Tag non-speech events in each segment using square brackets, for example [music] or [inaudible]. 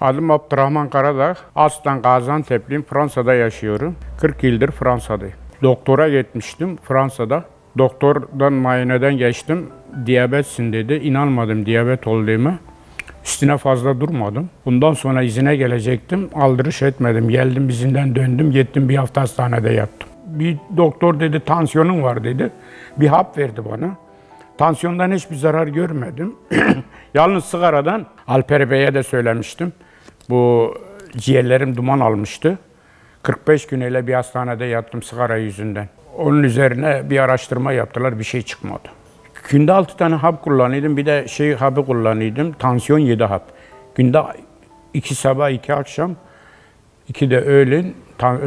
Adım Abdurrahman Karadağ. Aslan Gaziantep'liyim. Fransa'da yaşıyorum. 40 yıldır Fransa'dayım. Doktora gitmiştim Fransa'da. Doktordan muayeneden geçtim. Diyabetsin dedi. İnanmadım diyabet olduğuma. Üstüne fazla durmadım. Bundan sonra izine gelecektim. Aldırış etmedim. Geldim izinden döndüm. Gittim bir hafta hastanede yattım. Bir doktor dedi tansiyonun var dedi. Bir hap verdi bana. Tansiyondan hiçbir zarar görmedim. [clears throat] Yalnız sigaradan Alper Bey'e de söylemiştim. Bu ciğerlerim duman almıştı. 45 gün öyle bir hastanede yattım sigara yüzünden. Onun üzerine bir araştırma yaptılar, bir şey çıkmadı. Günde 6 tane hap kullanıyordum, bir de şey hapı kullanıyordum, tansiyon 7 hap. Günde 2 sabah, 2 akşam, 2 de öğlen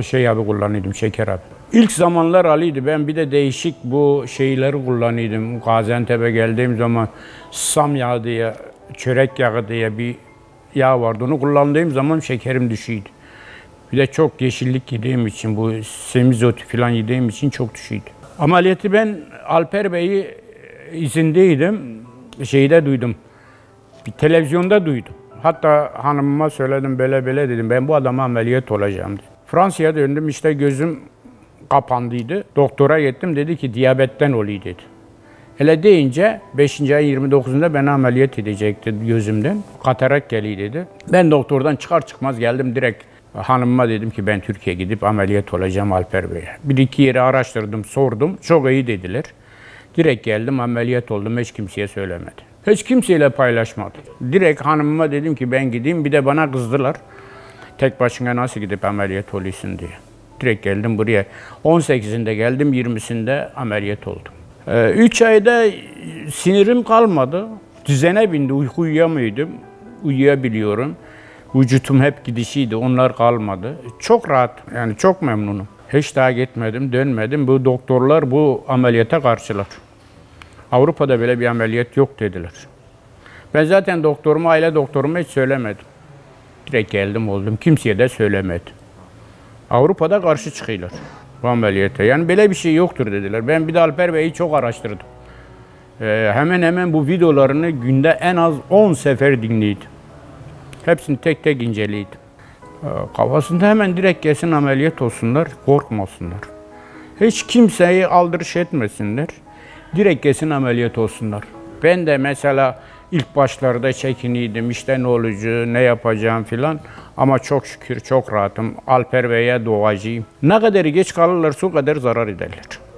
şey hapı kullanıyordum, şeker hapı. İlk zamanlar alıydı. Ben bir de değişik bu şeyleri kullanıyordum. Gaziantep'e geldiğim zaman sam yağı diye, çörek yağı diye bir yağ vardı. Onu kullandığım zaman şekerim düşüyordu. Bir de çok yeşillik yediğim için, bu semizotu falan yediğim için çok düşüyordu. Ameliyatı ben Alper Bey'i izindeydim. Şeyde duydum. Bir televizyonda duydum. Hatta hanımıma söyledim böyle böyle dedim. Ben bu adama ameliyat olacağım dedi. Fransa'ya döndüm işte gözüm kapandıydı. Doktora gittim dedi ki diyabetten oluyor dedi. Hele deyince 5. ayın 29'unda beni ameliyat edecekti gözümden. Katarak geliyor dedi. Ben doktordan çıkar çıkmaz geldim direkt hanımıma dedim ki ben Türkiye'ye gidip ameliyat olacağım Alper Bey'e. Bir iki yeri araştırdım, sordum. Çok iyi dediler. Direkt geldim ameliyat oldum hiç kimseye söylemedi. Hiç kimseyle paylaşmadım. Direkt hanımıma dedim ki ben gideyim bir de bana kızdılar. Tek başına nasıl gidip ameliyat oluyorsun diye. Direkt geldim buraya. 18'inde geldim 20'sinde ameliyat oldum. 3 ayda sinirim kalmadı. Düzene bindi. Uyku uyuyamıyordum. Uyuyabiliyorum. Vücutum hep gidişiydi. Onlar kalmadı. Çok rahat. Yani çok memnunum. Hiç daha gitmedim, dönmedim. Bu doktorlar bu ameliyata karşılar. Avrupa'da böyle bir ameliyat yok dediler. Ben zaten doktoruma, aile doktoruma hiç söylemedim. Direkt geldim oldum. Kimseye de söylemedim. Avrupa'da karşı çıkıyorlar bu ameliyata. Yani böyle bir şey yoktur dediler. Ben bir de Alper Bey'i çok araştırdım. Ee, hemen hemen bu videolarını günde en az 10 sefer dinleydim. Hepsini tek tek inceleydim. Ee, kafasında hemen direkt gelsin ameliyat olsunlar, korkmasınlar. Hiç kimseyi aldırış etmesinler. Direkt gelsin ameliyat olsunlar. Ben de mesela ilk başlarda çekiniydim. işte ne olacak, ne yapacağım filan. Ama çok şükür çok rahatım. Alper Bey'e duacıyım. Ne kadar geç kalırlarsa o kadar zarar ederler.